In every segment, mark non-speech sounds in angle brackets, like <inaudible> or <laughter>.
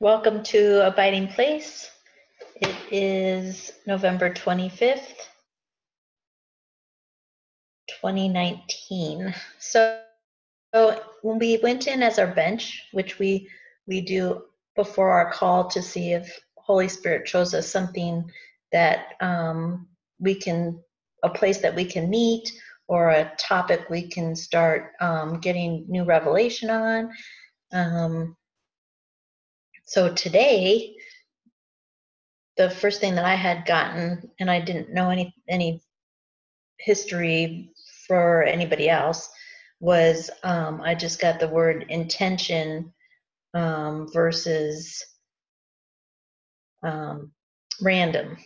Welcome to Abiding Place. It is November 25th, 2019. So, so when we went in as our bench, which we we do before our call to see if Holy Spirit shows us something that um, we can, a place that we can meet or a topic we can start um, getting new revelation on. Um, so today, the first thing that I had gotten, and I didn't know any any history for anybody else, was um, I just got the word intention um, versus um, random,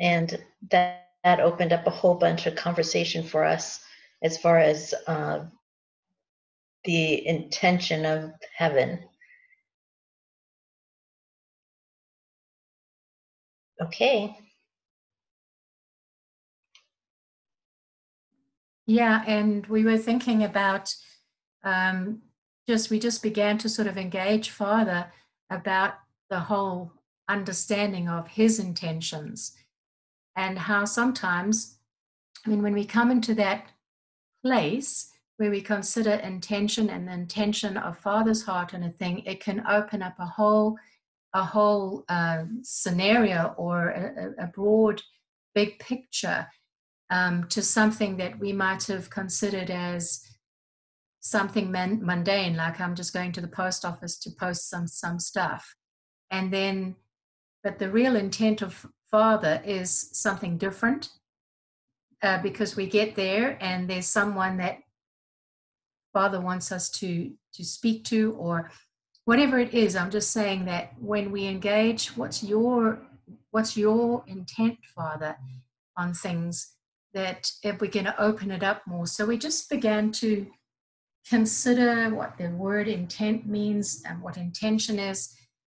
and that that opened up a whole bunch of conversation for us as far as uh, the intention of heaven. Okay. Yeah, and we were thinking about um, just, we just began to sort of engage Father about the whole understanding of his intentions and how sometimes, I mean, when we come into that place, where we consider intention and the intention of Father's heart in a thing, it can open up a whole a whole uh, scenario or a, a, broad, big picture um, to something that we might have considered as something man- mundane, like I'm just going to the post office to post some some stuff, and then, but the real intent of Father is something different. Uh, because we get there and there's someone that father wants us to to speak to or whatever it is i'm just saying that when we engage what's your what's your intent father on things that if we're going to open it up more. So we just began to consider what the word intent means and what intention is.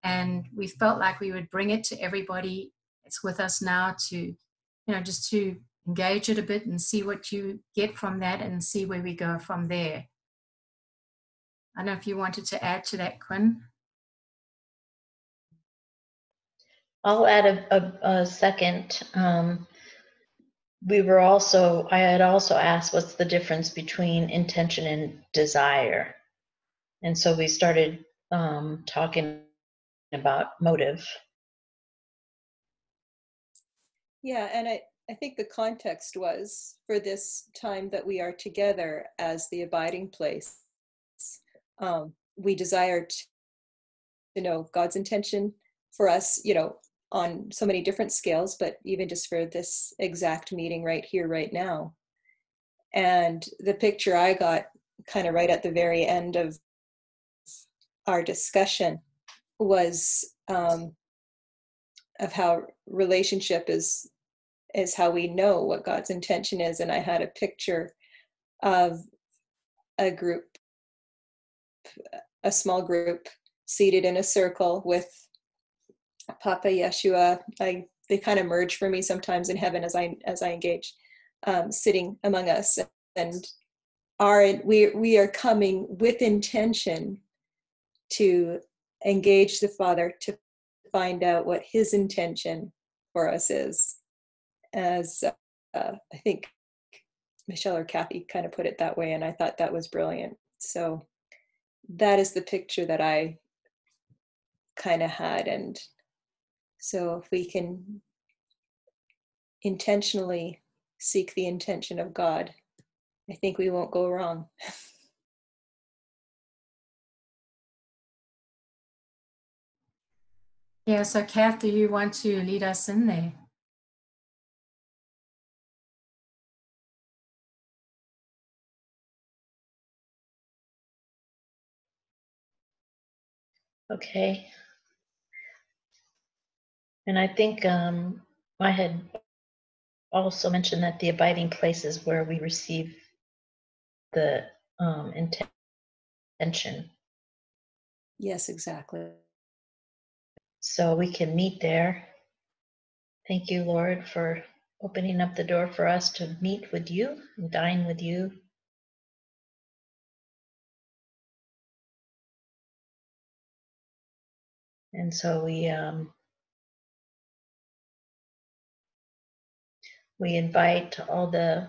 And we felt like we would bring it to everybody it's with us now to you know just to engage it a bit and see what you get from that and see where we go from there I don't know if you wanted to add to that, Quinn. I'll add a, a, a second. Um, we were also, I had also asked what's the difference between intention and desire. And so we started um, talking about motive. Yeah, and I, I think the context was for this time that we are together as the abiding place um, we desire to, know God's intention for us, you know, on so many different scales, but even just for this exact meeting right here, right now. And the picture I got kind of right at the very end of our discussion was um, of how relationship is is how we know what God's intention is. And I had a picture of a group a small group seated in a circle with Papa Yeshua. I they kind of merge for me sometimes in heaven as I as I engage, um, sitting among us, and are we we are coming with intention to engage the Father to find out what His intention for us is. As uh, I think Michelle or Kathy kind of put it that way, and I thought that was brilliant. So that is the picture that I kind of had. And so if we can intentionally seek the intention of God, I think we won't go wrong. Yeah, so Kath, do you want to lead us in there? Okay. And I think um, I had also mentioned that the abiding places where we receive the um, intention. Yes, exactly. So we can meet there. Thank you, Lord, for opening up the door for us to meet with you and dine with you And so we um, we invite all the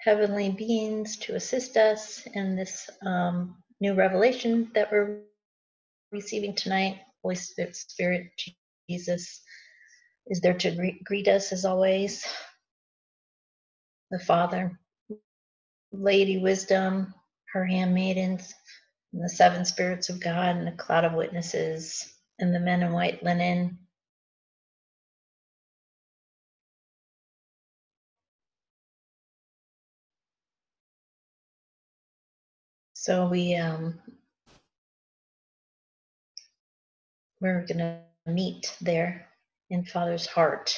heavenly beings to assist us in this um, new revelation that we're receiving tonight. Holy Spirit, Spirit, Jesus is there to gre- greet us as always. The Father, Lady Wisdom, her handmaidens, and the seven spirits of God, and a cloud of witnesses, and the men in white linen. So we um, we're gonna meet there in Father's heart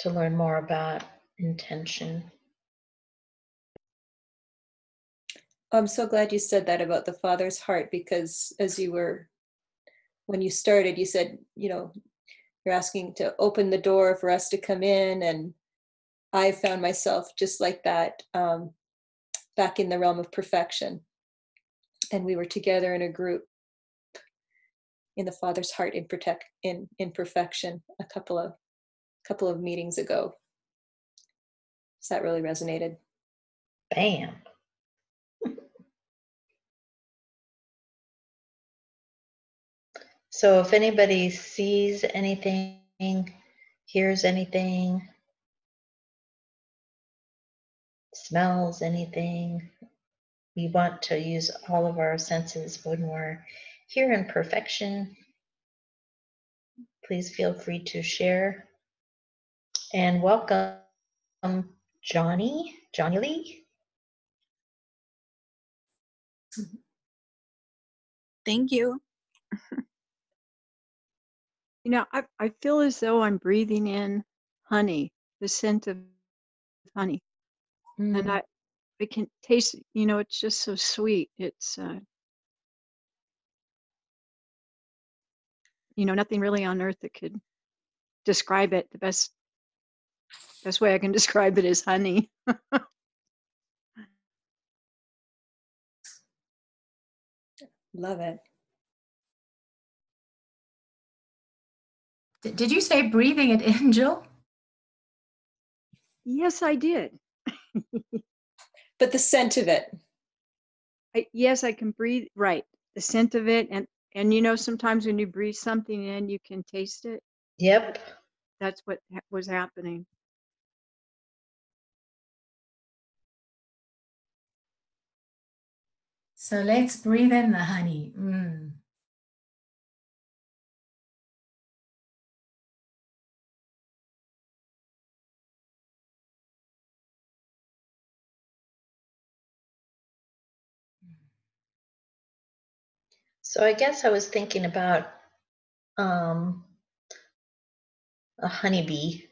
to learn more about intention. I'm so glad you said that about the father's heart because as you were, when you started, you said, you know, you're asking to open the door for us to come in. And I found myself just like that um, back in the realm of perfection. And we were together in a group in the father's heart in protect in in perfection a couple of couple of meetings ago. So that really resonated. Bam. So if anybody sees anything, hears anything, smells anything, we want to use all of our senses when we're here in perfection. Please feel free to share. And welcome, Johnny, Johnny Lee. Thank you. <laughs> You know, I, I feel as though I'm breathing in honey, the scent of honey. Mm. And I, I can taste, you know, it's just so sweet. It's, uh, you know, nothing really on earth that could describe it. The best, best way I can <laughs> describe it is honey. Love it. D- Did you say breathing it in, <laughs> Jill? Yes, I did. But the scent of it. I, yes, I can breathe. Right. The scent of it. And, and you know, sometimes when you breathe something in, you can taste it. Yep. That's what ha- was happening. So let's breathe in the honey. Mm. So I guess I was thinking about um, a honeybee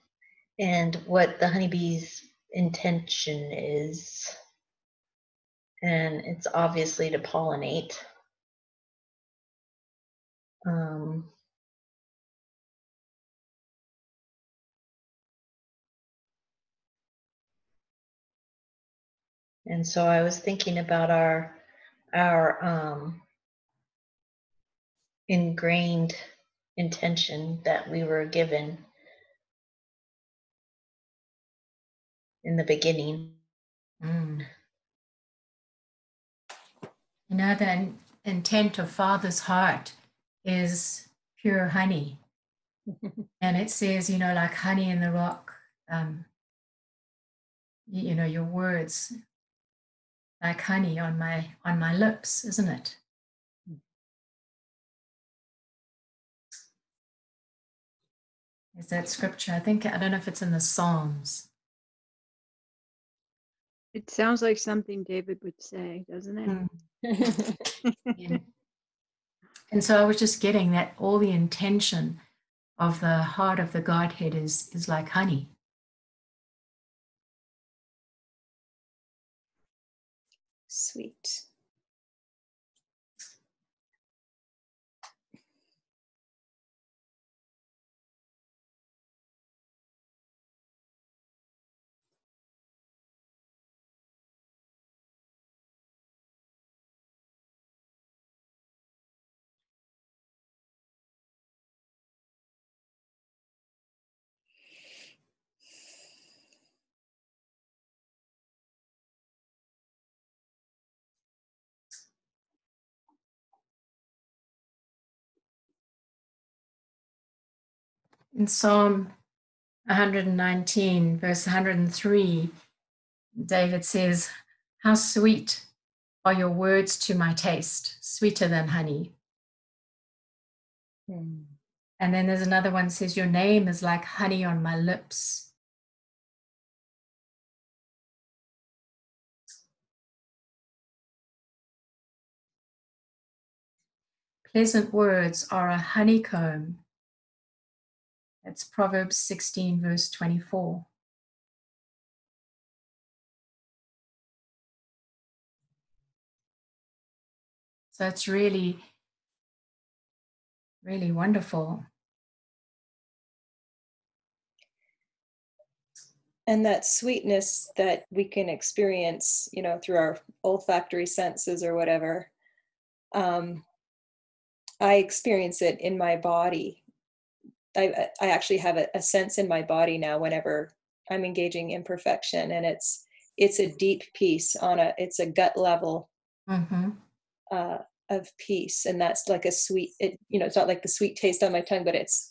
and what the honeybee's intention is. And it's obviously to pollinate. Um, and so I was thinking about our our um, ingrained intention that we were given in the beginning. Mm. You know, the in- intent of Father's heart is pure honey. <laughs> and it says, you know, like honey in the rock, um, you know, your words like honey on my on my lips, isn't it? Is that scripture? I think I don't know if it's in the Psalms. It sounds like something David would say, doesn't it? <laughs> <laughs> Mm. And, and so I was just getting that all the intention of the heart of the Godhead is is like honey. Sweet. In Psalm 119, verse 103, David says, How sweet are your words to my taste, sweeter than honey. Hmm. And then there's another one says, Your name is like honey on my lips. Pleasant words are a honeycomb. That's Proverbs 16, verse 24. So it's really, really wonderful. and that sweetness that we can experience you know through our olfactory senses or whatever um, i experience it in my body i, I actually have a, a sense in my body now whenever i'm engaging in imperfection and it's it's a deep peace on a it's a gut level hmm uh, of peace and that's like a sweet it you know it's not like the sweet taste on my tongue but it's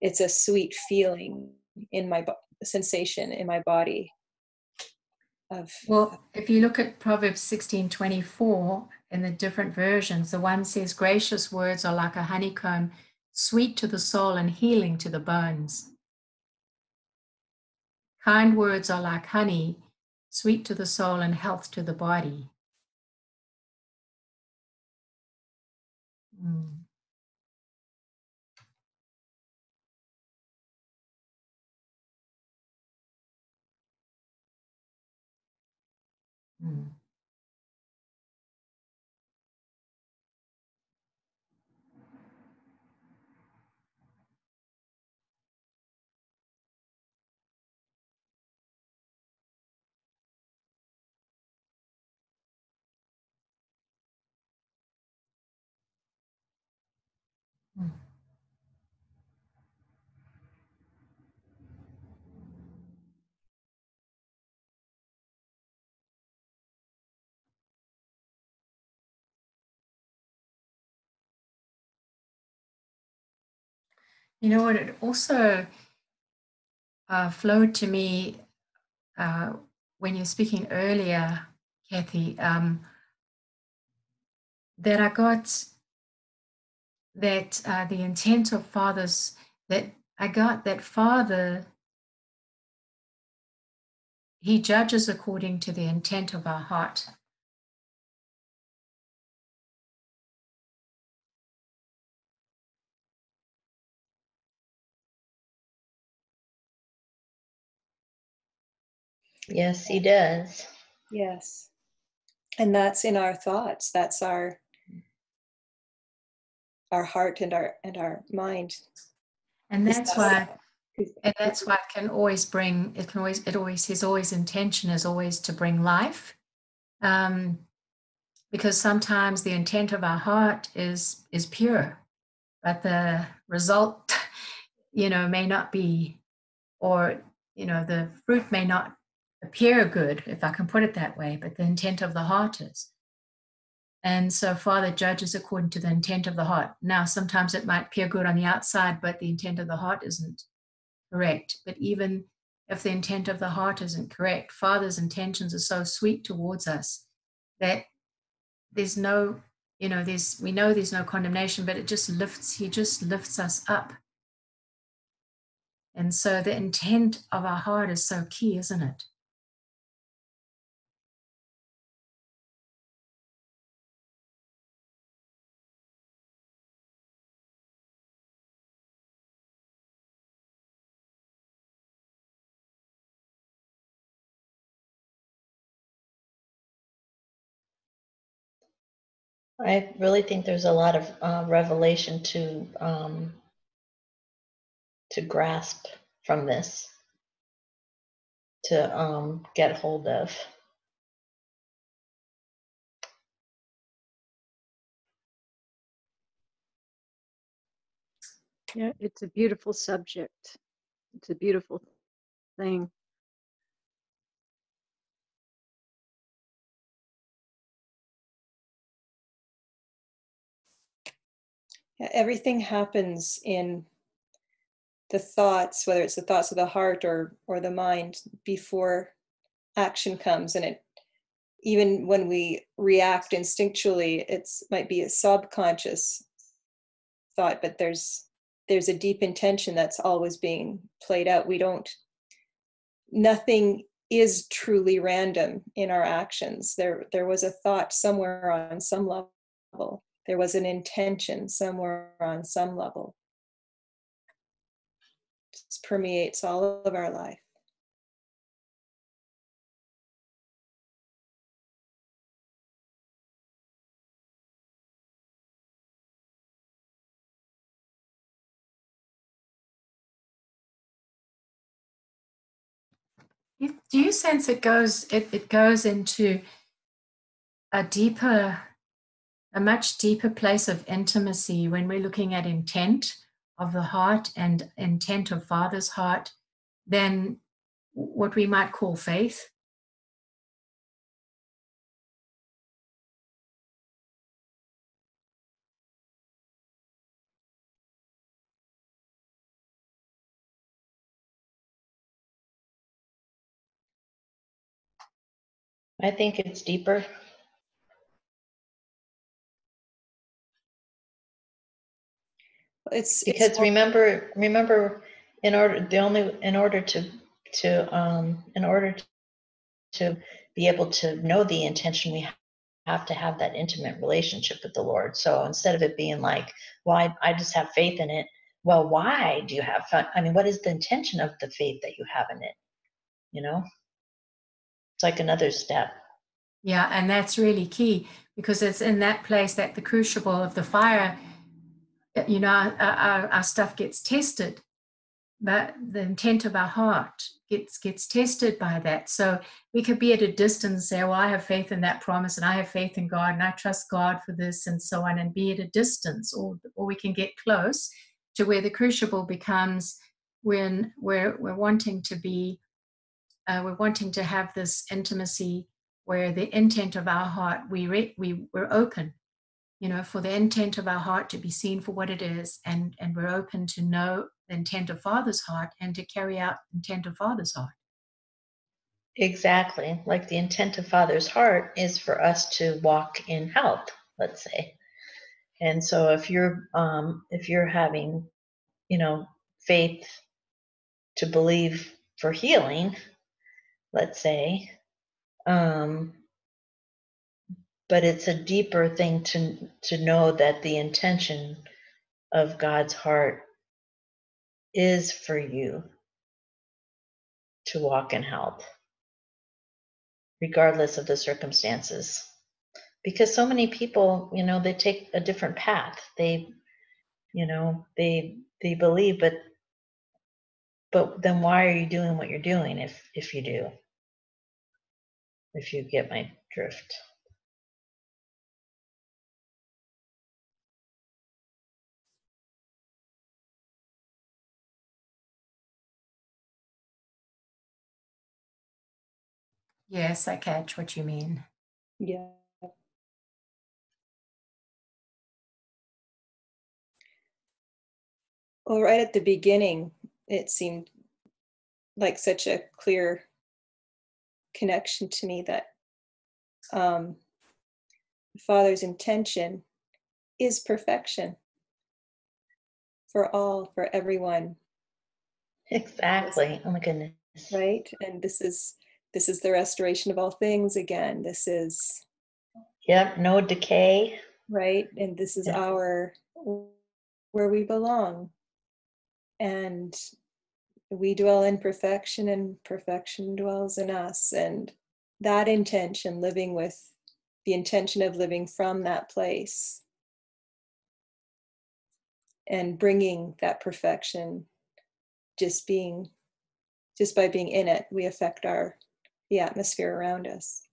it's a sweet feeling in my bo- sensation in my body of Well, if you look at Proverbs 16 24 in the different versions, the one says, Gracious words are like a honeycomb, sweet to the soul and healing to the bones. Kind words are like honey, sweet to the soul and health to the body. Mm. Mm. You know what? It also uh, flowed to me uh, when you're speaking earlier, Kathy, um, that I got that uh, the intent of fathers, that I got that father, he judges according to the intent of our heart. Yes, he does. yes. And that's in our thoughts. That's our our heart and our and our mind. And Is that's that- why and that's why it can always bring it can always it always his always intention is always to bring life. Um because sometimes the intent of our heart is is pure but the result <laughs> you know may not be or you know the fruit may not appear good if i can put it that way but the intent of the heart is and so father judges according to the intent of the heart now sometimes it might appear good on the outside but the intent of the heart isn't correct. But even if the intent of the heart isn't correct, Father's intentions are so sweet towards us that there's no, you know, there's we know there's no condemnation, but it just lifts, he just lifts us up. And so the intent of our heart is so key, isn't it? I really think there's a lot of uh, revelation to um, to grasp from this, to um, get hold of. Yeah, it's a beautiful subject. It's a beautiful thing. Everything happens in the thoughts whether it's the thoughts of the heart or or the mind before action comes. And it even when we react instinctually it's might be a subconscious thought but there's there's a deep intention that's always being played out. We don't nothing is truly random in our actions. There there was a thought somewhere on some level there was an intention somewhere on some level. Just permeates all of our life. Do you sense it goes it, it goes into a deeper, a much deeper place of intimacy when we're looking at intent of the heart and intent of Father's heart than what we might call faith? I think it's deeper. It's it's because more- remember remember in order the only in order to to um in order to be able to know the intention we have to have that intimate relationship with the lord. So instead of it being like well i, I just have faith in it well why do you have fun i mean what is the intention of the faith that you have in it? You know? It's like another step. Yeah, and that's really key because it's in that place that the crucible of the fire, you know, our, our, stuff gets tested, but the intent of our heart gets gets tested by that. So we could be at a distance, say, "Well, I have faith in that promise, and I have faith in God, and I trust God for this, and so on," and be at a distance, or or we can get close to where the crucible becomes when we're we're wanting to be, uh, we're wanting to have this intimacy where the intent of our heart we re- we we're open you know for the intent of our heart to be seen for what it is and and we're open to know the intent of father's heart and to carry out intent of father's heart. Exactly. Like the intent of father's heart is for us to walk in health let's say. And so if you're um if you're having you know faith to believe for healing let's say um but it's a deeper thing to to know that the intention of god's heart is for you to walk in health regardless of the circumstances. Because so many people you know they take a different path. They you know they they believe but but then why are you doing what you're doing if if you do? If you get my drift yes i catch what you mean. Yeah. Well right at the beginning it seemed like such a clear connection to me that um, father's intention is perfection for all for everyone. Exactly. Oh my goodness. Right? And this is this is the restoration of all things again. This is yep no decay. Right? And this is Yeah. our where we belong. And we dwell in perfection and perfection dwells in us. And that intention living with the intention of living from that place and bringing that perfection just being just by being in it we affect our the atmosphere around us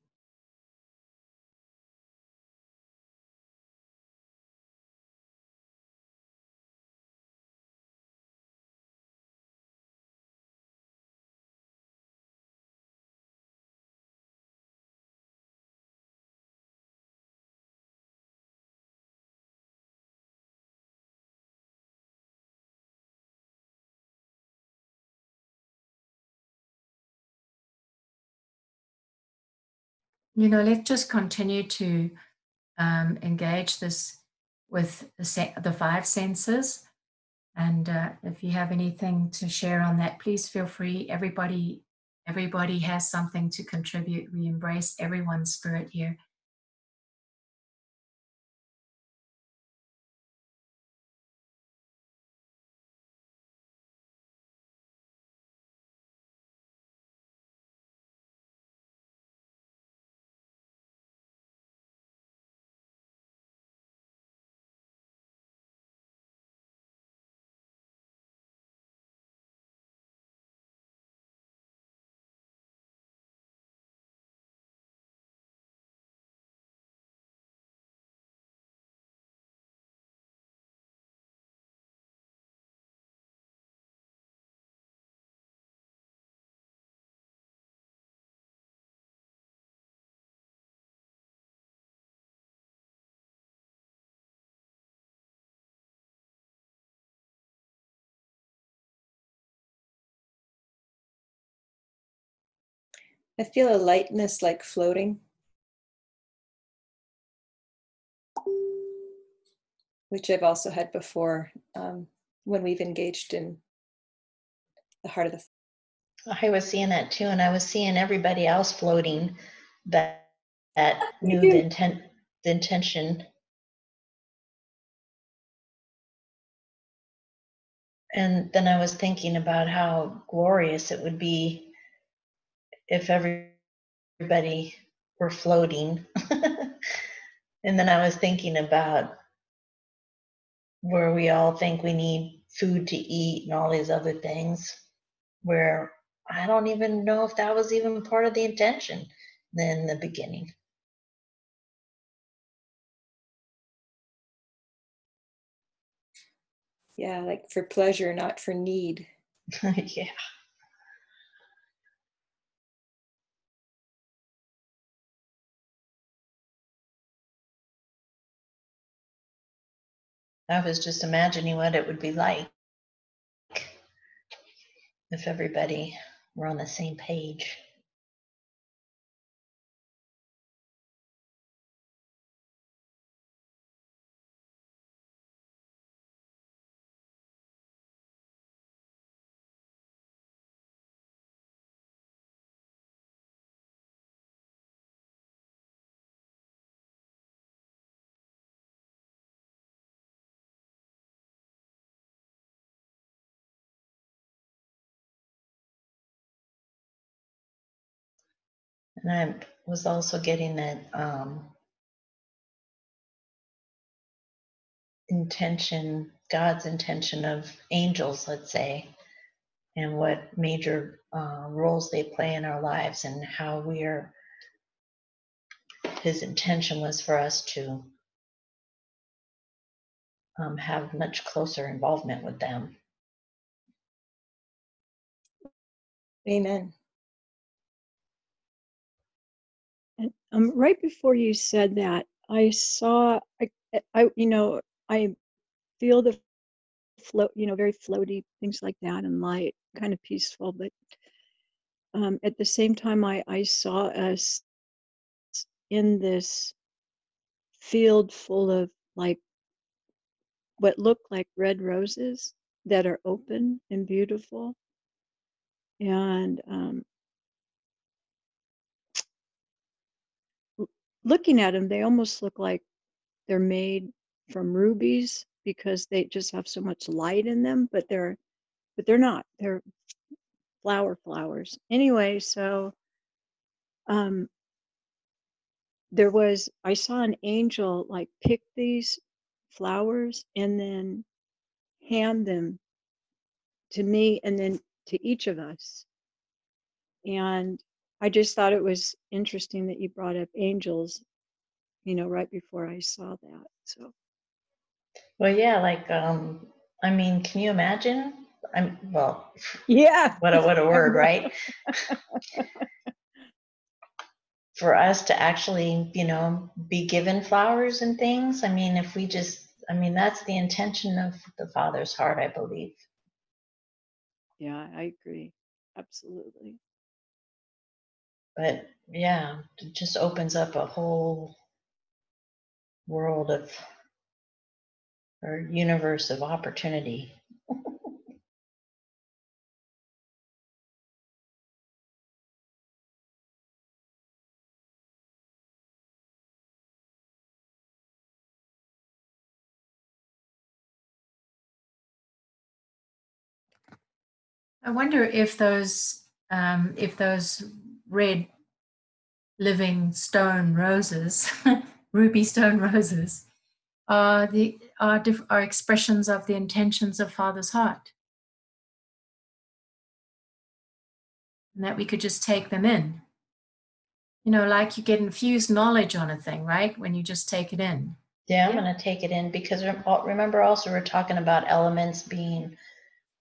you know, let's just continue to um, engage this with the, se- the five senses. And uh, if you have anything to share on that, please feel free. Everybody, everybody has something to contribute. We embrace everyone's spirit here. I feel a lightness like floating. Which I've also had before um, when we've engaged in the heart of the. I was seeing that too, and I was seeing everybody else floating that that knew the intent, the intention. And then I was thinking about how glorious it would be if everybody were floating. <laughs> and then I was thinking about where we all think we need food to eat and all these other things, where I don't even know if that was even part of the intention in the beginning. Yeah, like for pleasure, not for need. <laughs> yeah. I was just imagining what it would be like if everybody were on the same page. And I was also getting that um, intention, God's intention of angels, let's say, and what major uh, roles they play in our lives, and how we are. His intention was for us to um, have much closer involvement with them. Amen. Um, right before you said that, I saw, I, I, you know, I feel the float, you know, very floaty things like that, and light, kind of peaceful. But um, at the same time, I, I saw us in this field full of like what looked like red roses that are open and beautiful. And um, looking at them, they almost look like they're made from rubies because they just have so much light in them, but they're but they're not. They're flower flowers. Anyway, so um there was I saw an angel like pick these flowers and then hand them to me and then to each of us. And I just thought it was interesting that you brought up angels, you know, right before I saw that. So Well, yeah, like um, I mean, can you imagine? I'm well. <laughs> yeah, What a what a word, right? <laughs> For us to actually, you know, be given flowers and things. I mean, if we just, I mean, that's the intention of the Father's heart, I believe. yeah, I agree. Absolutely. But yeah, it just opens up a whole world of or universe of opportunity. I wonder if those um, if those red living stone roses, <laughs> ruby stone roses, are the are, diff- are expressions of the intentions of Father's heart, and that we could just take them in. You know, like you get infused knowledge on a thing, right? When you just take it in. Yeah, I'm going to take it in because remember also we're talking about elements being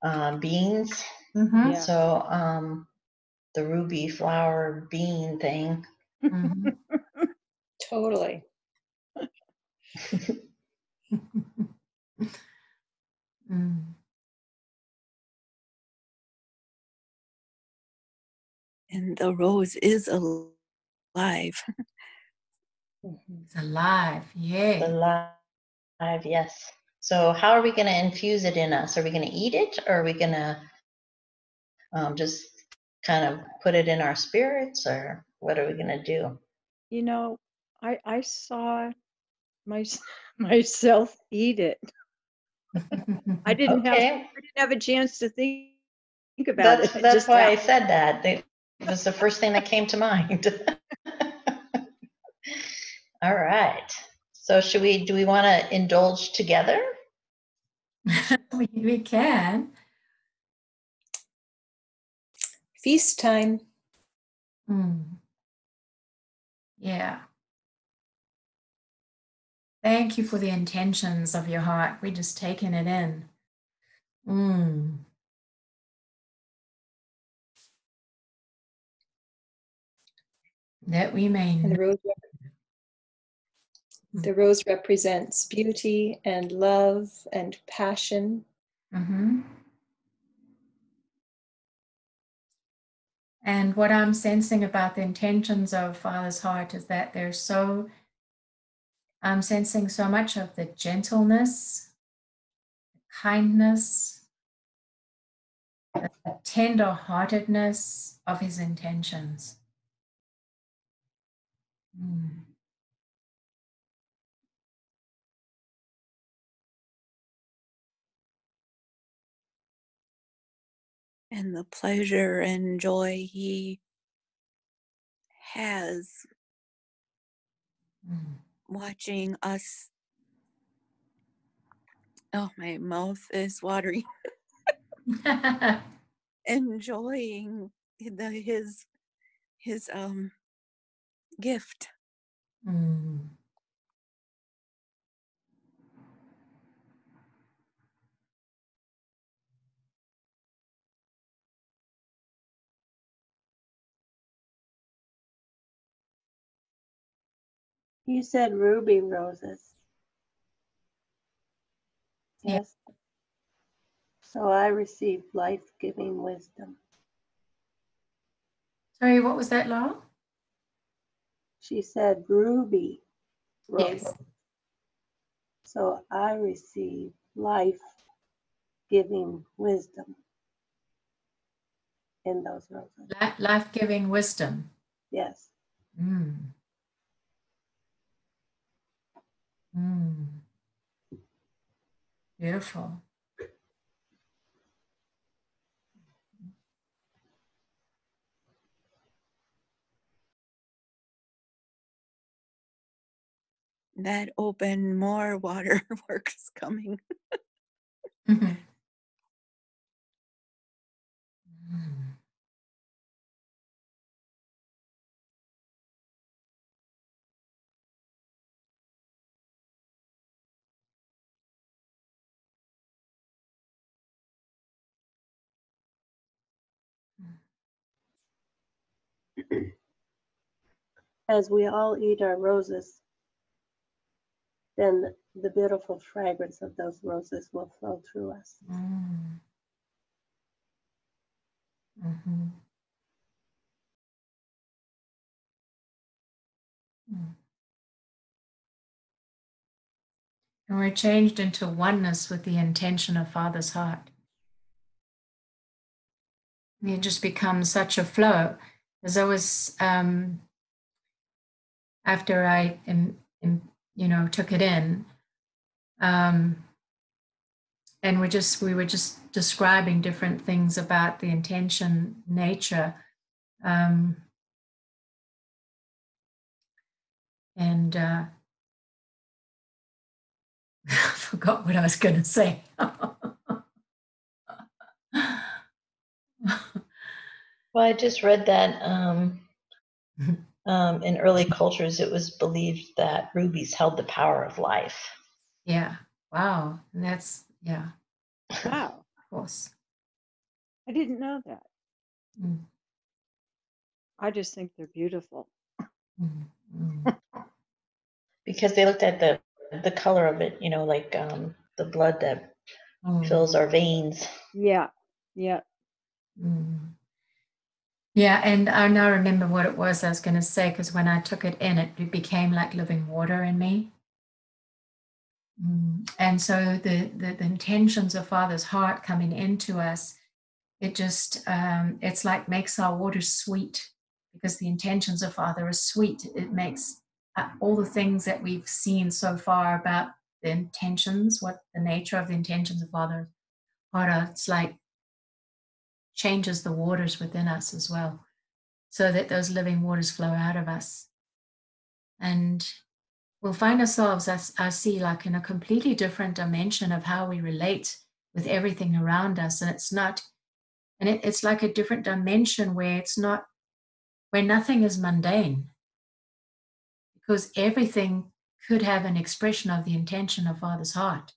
um, beings. Mm-hmm. Yeah. So um, the ruby flower bean thing. Mhm. <laughs> Totally. Mm. And the rose is alive. It's alive, yeah. Alive, yes. So how are we going to infuse it in us? Are we going to eat it or are we going to um, just kind of put it in our spirits or what are we going to do? You know, I I saw my, <laughs> myself eat it. <laughs> I didn't have I didn't have a chance to think think about that's, it. It <laughs> that's just why I said that. It was the first thing that came to mind. All right. So should we, do we want to indulge together? we, we can. Feast time. Mm. Yeah. Thank you for the intentions of your heart. We're just taking it in. Mm. That we may And the rose, rep- the rose represents beauty and love and passion. Mhm. And what I'm sensing about the intentions of Father's heart is that they're so, I'm sensing so much of the gentleness, kindness, the tender heartedness of his intentions. Mm. And the pleasure and joy he has Mm. watching us. Oh, my mouth is watering. <laughs> Enjoying the his his um gift. Mm. You said ruby roses. Yeah. Yes. So I received life-giving wisdom. Sorry, what was that, Laura? She said ruby roses. Yes. So I received life-giving wisdom in those roses. Life giving wisdom. Yes. Mm. Mm. Beautiful. That open more waterworks <laughs> coming. Mhm. <laughs> as we all eat our roses, then the beautiful fragrance of those roses will flow through us. Mm. Mm-hmm. Mm. And we're changed into oneness with the intention of Father's heart. It just becomes such a flow. As I was um, after I, in, you know, took it in, um, and we just we were just describing different things about the intention nature um, and uh, <laughs> I forgot what I was going to say. <laughs> Well, I just read that um, <laughs> um, in early cultures, it was believed that rubies held the power of life. yeah. Wow. And that's yeah. Wow. Of course. I didn't know that. Mm, I just think they're beautiful. mm, mm. <laughs> because they looked at the the color of it, you know, like um, the blood that Mm. fills our veins. Yeah. Yeah. Mm. Yeah, and I now remember what it was I was going to say because when I took it in, it, became like living water in me. Mm. And so the, the the intentions of Father's heart coming into us, it just um, it's like makes our water sweet because the intentions of Father are sweet. It makes uh, all the things that we've seen so far about the intentions, what the nature of the intentions of Father's heart are. It's like changes the waters within us as well, so that those living waters flow out of us. And we'll find ourselves, as I see, like in a completely different dimension of how we relate with everything around us. And it's not, and it, it's like a different dimension where it's not, where nothing is mundane, because everything could have an expression of the intention of Father's heart.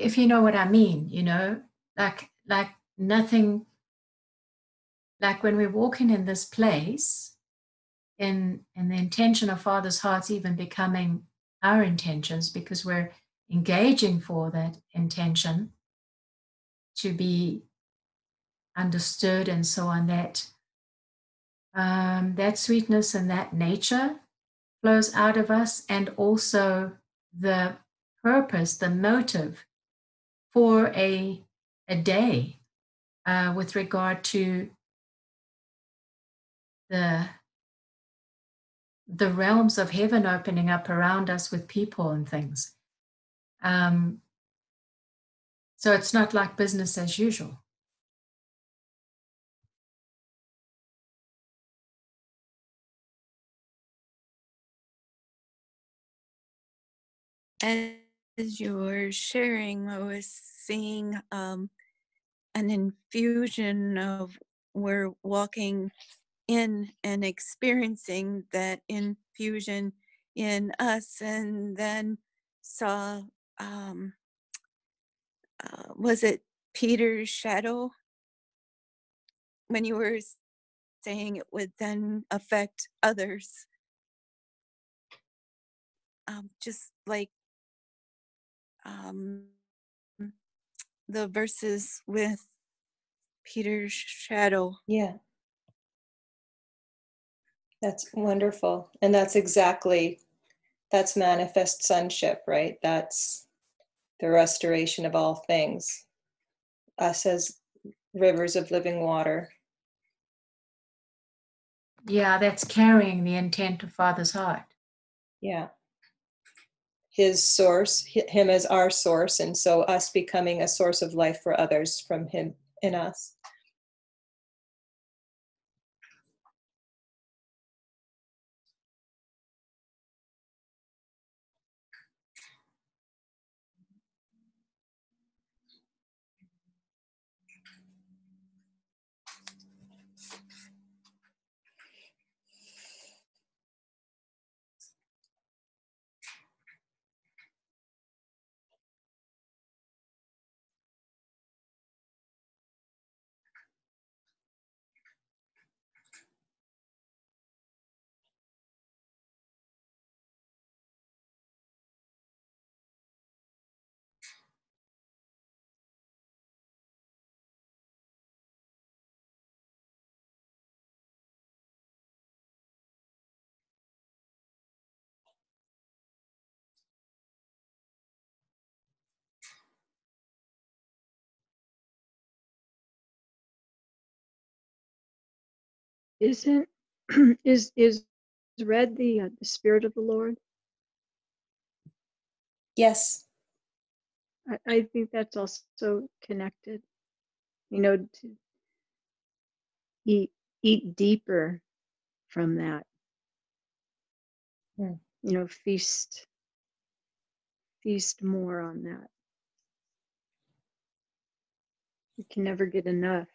If you know what I mean, you know, like like nothing like when we're walking in this place in in the intention of Father's heart's even becoming our intentions because we're engaging for that intention to be understood and so on that um, that sweetness and that nature flows out of us and also the purpose the motive for a, a day uh, with regard to the the realms of heaven opening up around us with people and things. Um, so it's not like business as usual. As you were sharing, I was seeing um, an infusion of we're walking in and experiencing that infusion in us, and then saw um, uh, was it Peter's shadow when you were saying it would then affect others? Um, just like um, the verses with Peter's shadow. Yeah. That's wonderful. And that's exactly, that's manifest sonship, right? That's the restoration of all things. Us as rivers of living water. Yeah, that's carrying the intent of Father's heart. Yeah. His source, him as our source, and so us becoming a source of life for others from him in us. Isn't <clears throat> is is red the uh, the spirit of the Lord? Yes. I, I think that's also connected. You know, to eat eat deeper from that. Hmm. You know, feast feast more on that. You can never get enough.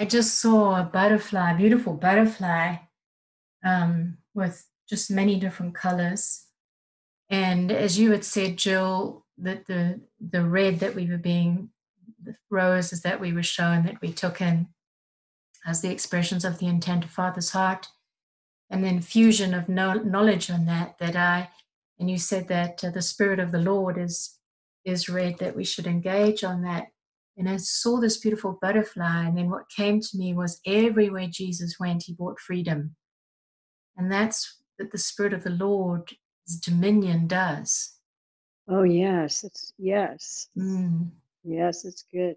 I just saw a butterfly, beautiful butterfly, um, with just many different colors. And as you had said, Jill, that the the red that we were being, the roses that we were shown that we took in as the expressions of the intent of Father's heart, and then fusion of no, knowledge on that. That I, and you said that uh, the Spirit of the Lord is is red. That we should engage on that and I saw this beautiful butterfly. And then what came to me was everywhere Jesus went, he brought freedom. And that's what the Spirit of the Lord's dominion does. Oh yes, it's yes. Mm. Yes, it's good.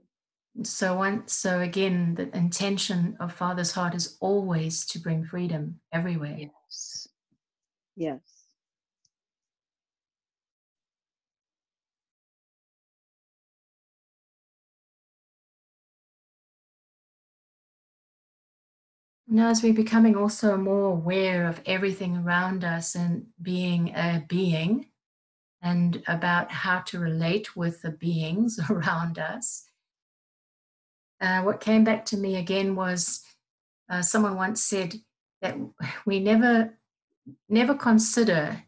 So once, so again, the intention of Father's heart is always to bring freedom everywhere. Yes. Yes. Now, as we're becoming also more aware of everything around us and being a being and about how to relate with the beings <laughs> around us, uh, what came back to me again was uh, someone once said that we never, never consider,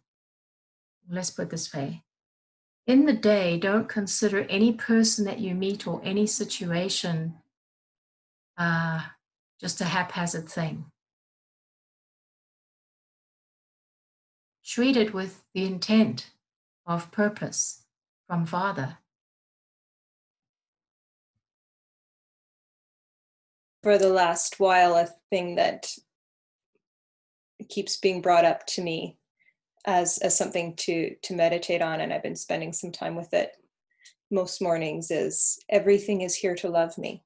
let's put this way, in the day, don't consider any person that you meet or any situation uh, just a haphazard thing. Treat it with the intent of purpose from Father. For the last while, a thing that keeps being brought up to me as as something to to meditate on, and I've been spending some time with it most mornings is everything is here to love me.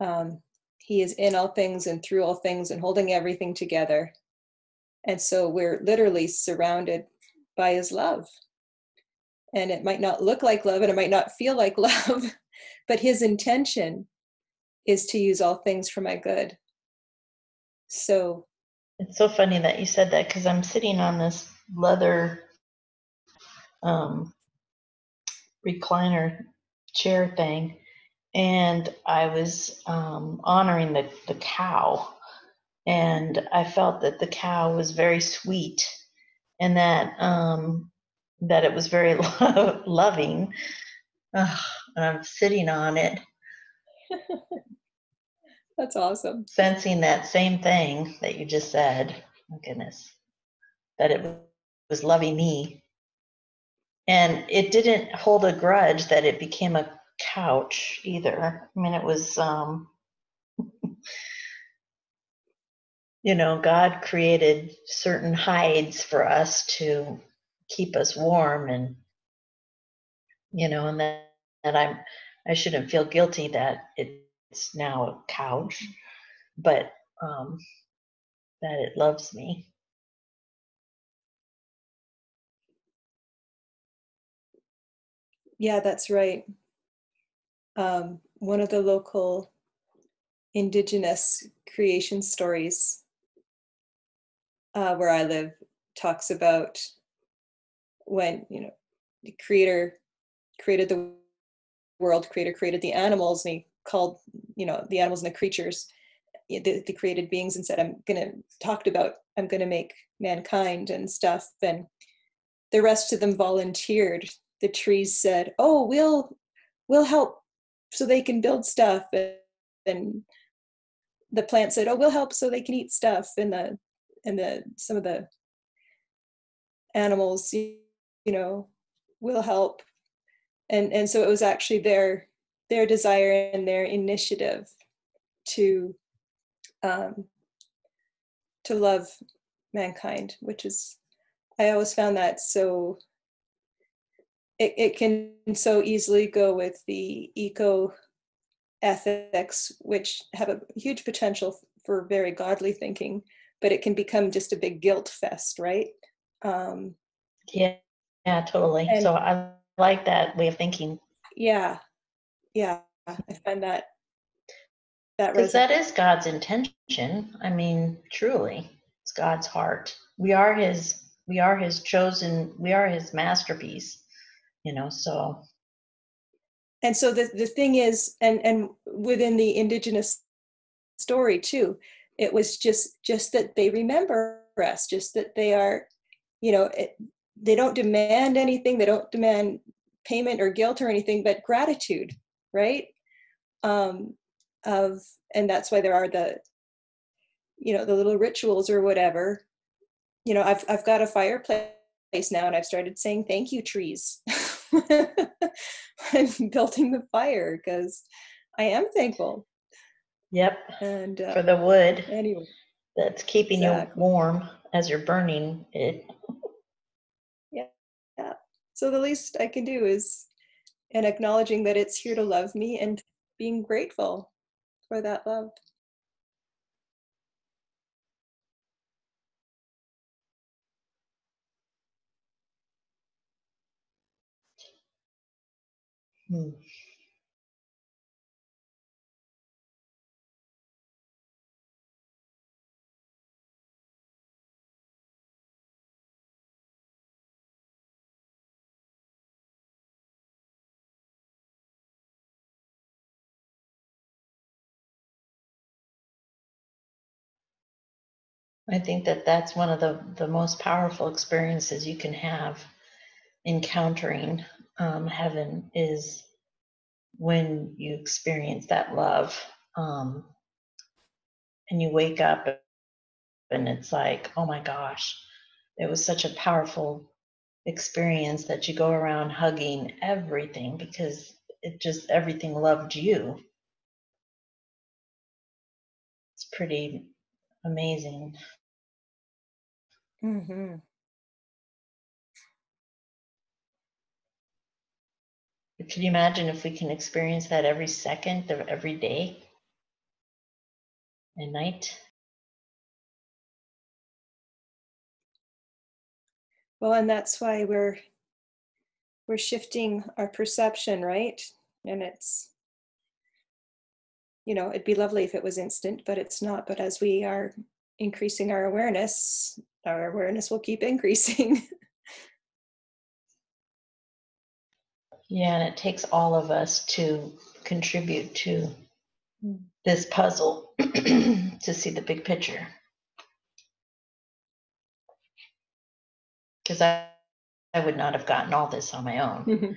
Um, he is in all things and through all things and holding everything together. And so we're literally surrounded by his love. And it might not look like love and it might not feel like <laughs> love, but his intention is to use all things for my good. So It's so funny that you said that because I'm sitting on this leather um, recliner chair thing, and I was um, honoring the, the cow, and I felt that the cow was very sweet, and that um, that it was very lo- <laughs> loving. Ugh, and I'm sitting on it, <laughs> that's awesome. sensing that same thing that you just said. Oh goodness, that it was loving me, and it didn't hold a grudge that it became a couch either. I mean, it was, um, <laughs> you know, God created certain hides for us to keep us warm, and you know, and that, that I'm, I shouldn't feel guilty that it's now a couch. but um, that it loves me. Yeah, that's right. Um, one of the local indigenous creation stories uh, where I live talks about when, you know, the creator created the world, creator created the animals, and he called, you know, the animals and the creatures, the, the created beings, and said, I'm going to, talked about, I'm going to make mankind and stuff. And the rest of them volunteered the trees said, "Oh, we'll we'll help so they can build stuff," and the plant said, "Oh, we'll help so they can eat stuff," and the and the some of the animals, you know, will help, and and so it was actually their their desire and their initiative to um, to love mankind, which is I always found that so it, it can so easily go with the eco ethics, which have a huge potential for very godly thinking, but it can become just a big guilt fest, right? Um, Yeah, yeah, totally. And- so I like that way of thinking yeah, yeah, I find that that because that is God's intention. I mean, truly, it's God's heart. We are His. We are His chosen. We are His masterpiece. You know, so. And so the, the thing is and and within the indigenous story too it was just just that they remember us just that they are you know it, they don't demand anything they don't demand payment or guilt or anything but gratitude right? Um of and that's why there are the you know the little rituals or whatever. You know i've i've got a fireplace now and i've started saying thank you trees <laughs> <laughs> when building the fire because i am thankful yep, and uh, for the wood anyway that's keeping Exactly. you warm as you're burning it. Yeah. Yeah. So the least i can do is and acknowledging that it's here to love me and being grateful for that love Hmm. I think that that's one of the, the most powerful experiences you can have encountering um, heaven is when you experience that love um, and you wake up and it's like, oh my gosh, it was such a powerful experience that you go around hugging everything because it just everything loved you. It's pretty amazing. mm-hmm. Can you imagine if we can experience that every second of every day? And night? well and that's why we're we're shifting our perception right? And it's you know it'd be lovely if it was instant but it's not. But as we are increasing our awareness our awareness will keep <laughs> increasing Yeah, and it takes all of us to contribute to Mm. this puzzle <clears throat> to see the big picture. Because I, I would not have gotten all this on my own,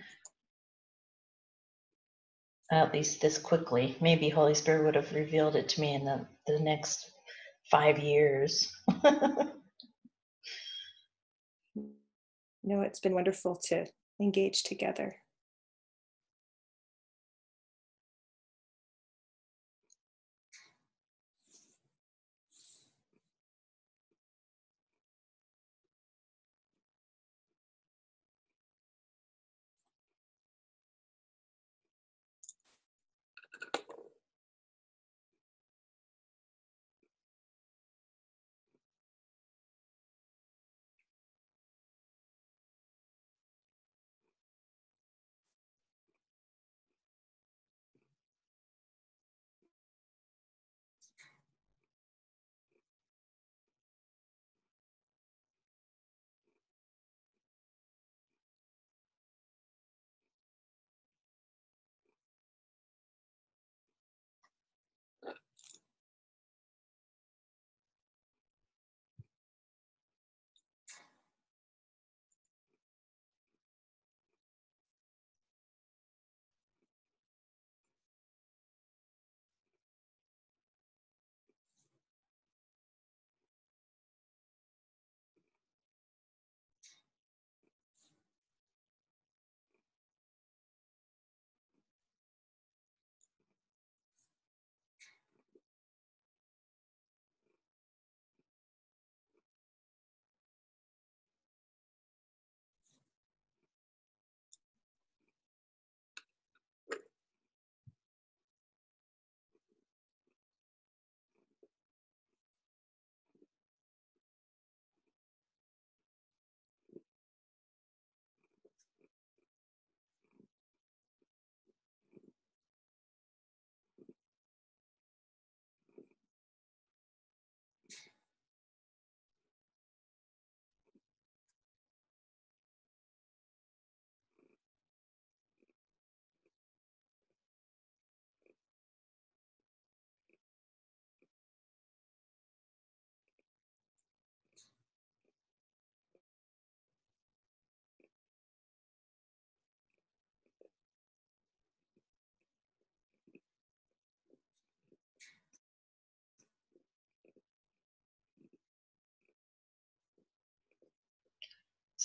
<laughs> at least this quickly. Maybe Holy Spirit would have revealed it to me in the, the next five years. <laughs> no it's been wonderful to engage together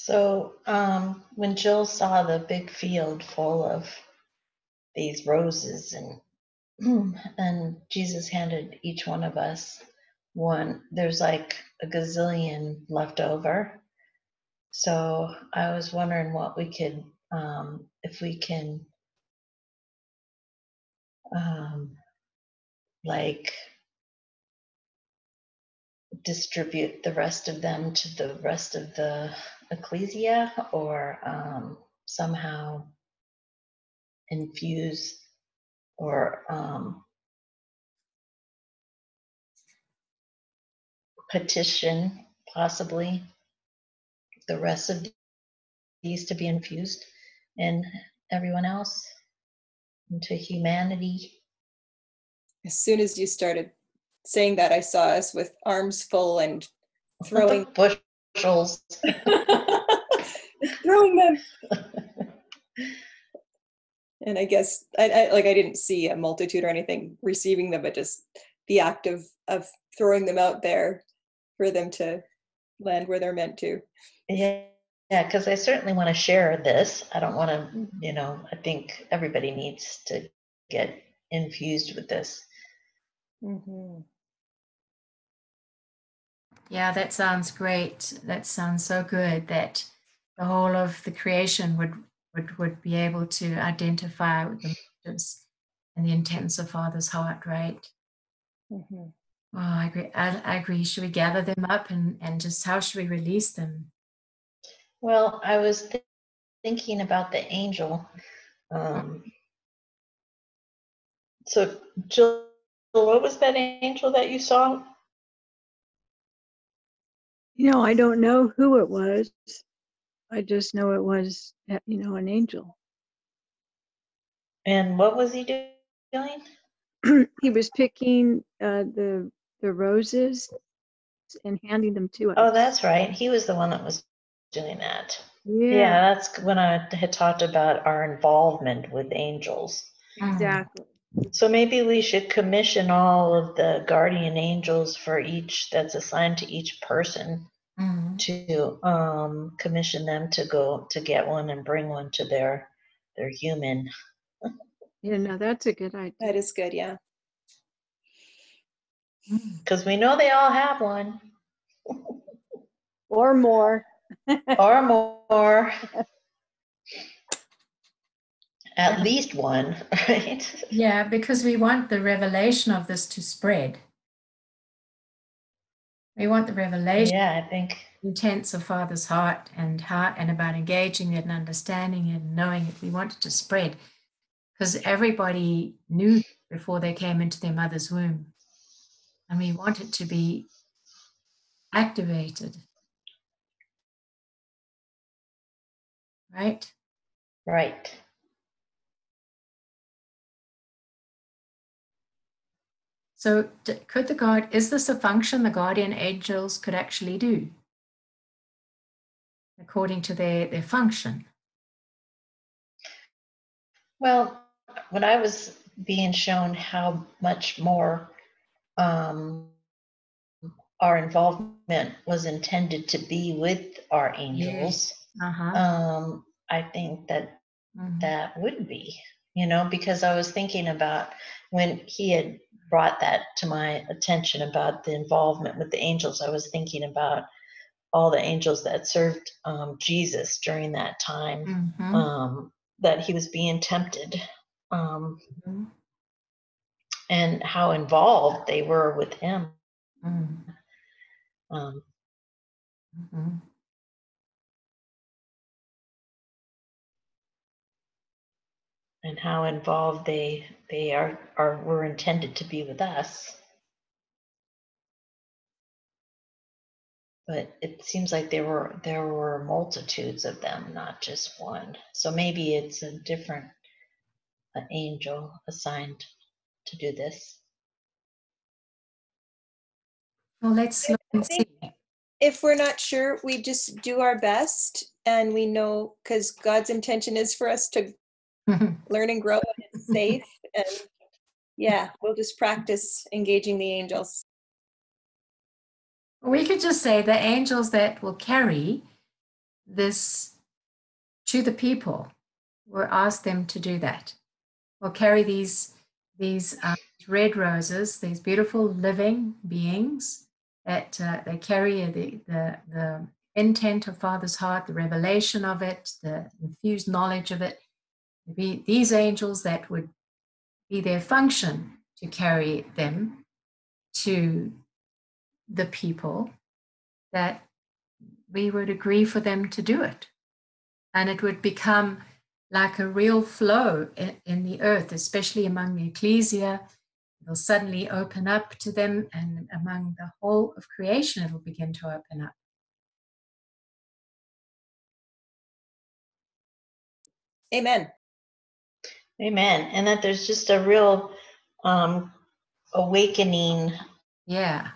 So um, when Jill saw the big field full of these roses and <clears throat> and Jesus handed each one of us one, there's like a gazillion left over. So I was wondering what we could, um, if we can, um, like distribute the rest of them to the rest of the ecclesia or um, somehow infuse or um, petition possibly the rest of these to be infused in everyone else into humanity. As soon as you started saying that, I saw us with arms full and throwing <laughs> bushels. <laughs> throwing them. and I guess I, I like I didn't see a multitude or anything receiving them, but just the act of of throwing them out there for them to land where they're meant to. Yeah, yeah, because I certainly want to share this. I don't want to, you know, I think everybody needs to get infused with this. Mm-hmm. Yeah, that sounds great. That sounds so good that the whole of the creation would would, would be able to identify with the motives and the intents of Father's heart, right? Mm-hmm. Oh, I agree. I, I agree. Should we gather them up and, and just how should we release them? Well, I was th- thinking about the angel. Um, so, Jill, what was that angel that you saw? You know, I don't know who it was. I just know it was, uh, you know, an angel. And what was he doing? <clears throat> he was picking uh, the the roses and handing them to us. Oh, that's right. He was the one that was doing that. yeah, Yeah, that's when I had talked about our involvement with angels. exactly. So maybe we should commission all of the guardian angels for each that's assigned to each person Mm. to um, commission them to go to get one and bring one to their their human. Yeah, no, that's a good idea. That is good, yeah. Mm. Because we know they all have one Or more. or more. <laughs> At least one, <laughs> right? Yeah, because we want the revelation of this to spread. We want the revelation Yeah, I think. intents of Father's heart and heart and about engaging it and understanding it and knowing it. We want it to spread because everybody knew before they came into their mother's womb. And we want it to be activated. Right? Right. So, could the guard, is this a function the guardian angels could actually do according to their, their function? Well, when I was being shown how much more um, our involvement was intended to be with our angels, Uh huh. um, I think that that would be, you know, because I was thinking about when he had brought that to my attention about the involvement with the angels, I was thinking about all the angels that served um, Jesus during that time hmm um, that he was being tempted um, Mhm. and how involved they were with him. Mm, Um, mhm. and how involved they they are are were intended to be with us. But it seems like there were there were multitudes of them, not just one. So maybe it's a different an angel assigned to do this. Well, let's look and see. If we're not sure, we just do our best and we know because God's intention is for us to <laughs> learn and grow and it's safe. And yeah, we'll just practice engaging the angels. we could just say the angels that will carry this to the people, or ask them to do that, or carry these these uh, red roses, these beautiful living beings that uh, they carry the, the the intent of Father's heart, the revelation of it, the infused knowledge of it. Be these angels that would be their function to carry them to the people that we would agree for them to do it. And it would become like a real flow in, in the earth, especially among the ecclesia. It'll suddenly open up to them, and among the whole of creation, it'll begin to open up. Amen. Amen. And that there's just a real um, awakening Yeah.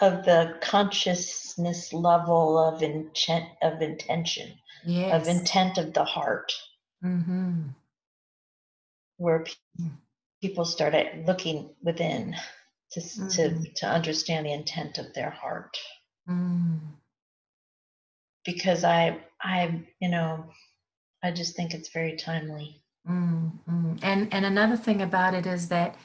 of the consciousness level of intent of intention Yes. of intent of the heart hmm where pe- Mm. people started looking within to s to to understand the intent of their heart Mm. because i i you know i just think it's very timely Mm, mm. And and another thing about it is that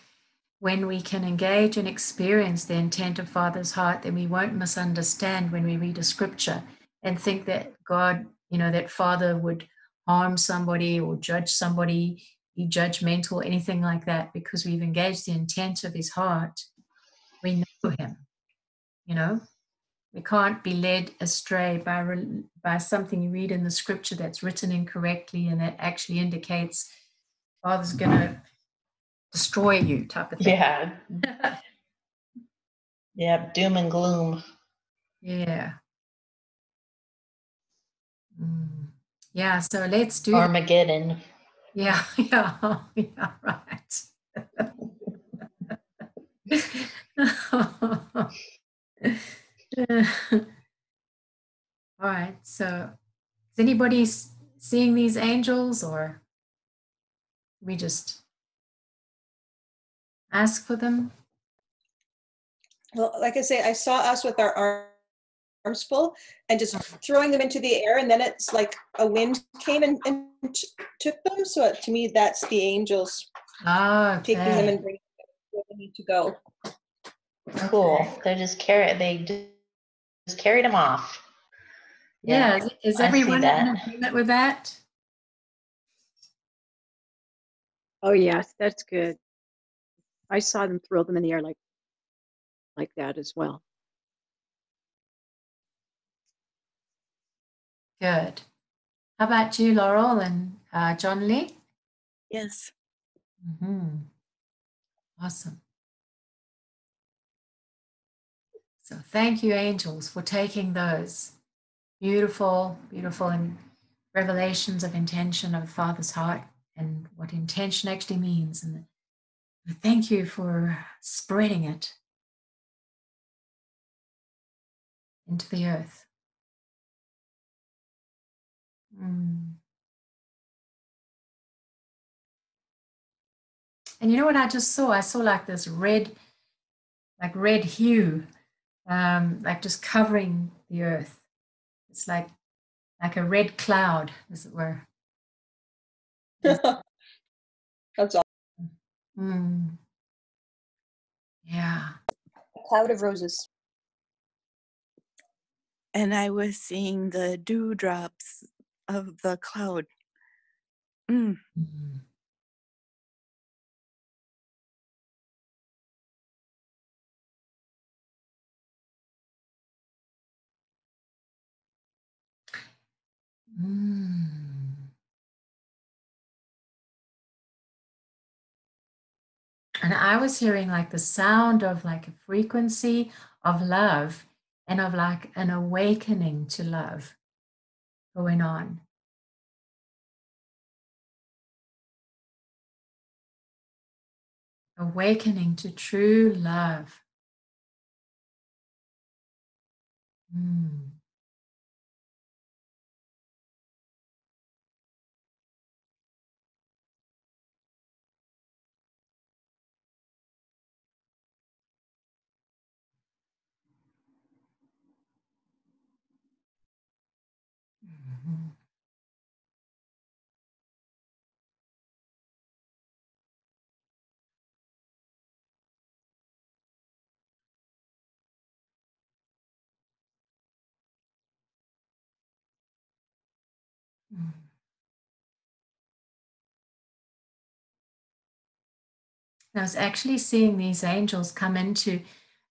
when we can engage and experience the intent of Father's heart, then we won't misunderstand when we read a scripture and think that God, you know, that Father would harm somebody or judge somebody, be judgmental, anything like that, because we've engaged the intent of His heart. We know Him, you know. We can't be led astray by by something you read in the scripture that's written incorrectly and that actually indicates Father's going to destroy you, type of thing. yeah <laughs> yeah doom and gloom yeah. Mm. Yeah. So let's do. armageddon Yeah. <laughs> Yeah. Yeah. Right. <laughs> <laughs> All right. So, is anybody seeing these angels, or we just ask for them? Well, like I say, I saw us with our arm- arms full and just throwing them into the air, and then it's like a wind came and, and t- took them. So uh, to me, that's the angels Oh, taking them and bringing them where they need to go. cool Okay. they just carry they ju- just carried them off Yeah. Is, is I see everyone in agreement with that? Oh, yes, that's good. I saw them throw them in the air like, like that as well. Good. How about you, Laurel and uh, John Lee? Yes. Mm-hmm. Awesome. So thank you, angels, for taking those beautiful, beautiful revelations of intention of the Father's heart and what intention actually means. And thank you for spreading it into the earth. Mm. And you know what I just saw? I saw like this red, like red hue, um, like just covering the earth. It's like like a red cloud, as it were. <laughs> that's all. Mm. Yeah. A cloud of roses. And I was seeing the dewdrops of the cloud. Mm. Mhm. Mm. And I was hearing like the sound of like a frequency of love and of like an awakening to love going on. Awakening to true love. Mm. I was actually seeing these angels come into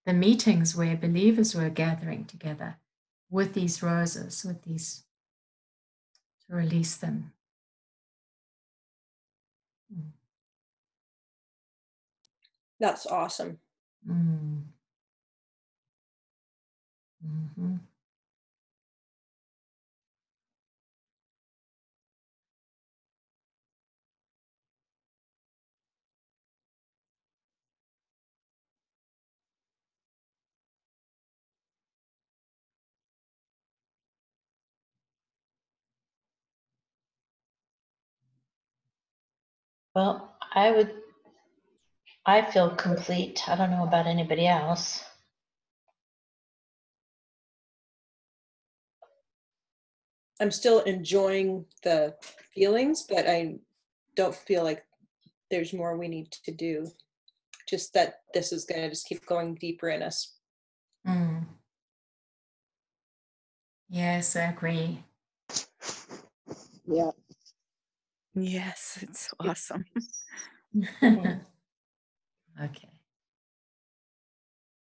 the meetings where believers were gathering together with these roses, with these, to release them. That's awesome. Mm. Mhm. Well, I would, I feel complete. I don't know about anybody else. I'm still enjoying the feelings, but I don't feel like there's more we need to do. Just that this is going to just keep going deeper in us. Mm. Yes, I agree. Yeah. Yes, it's awesome. <laughs> okay.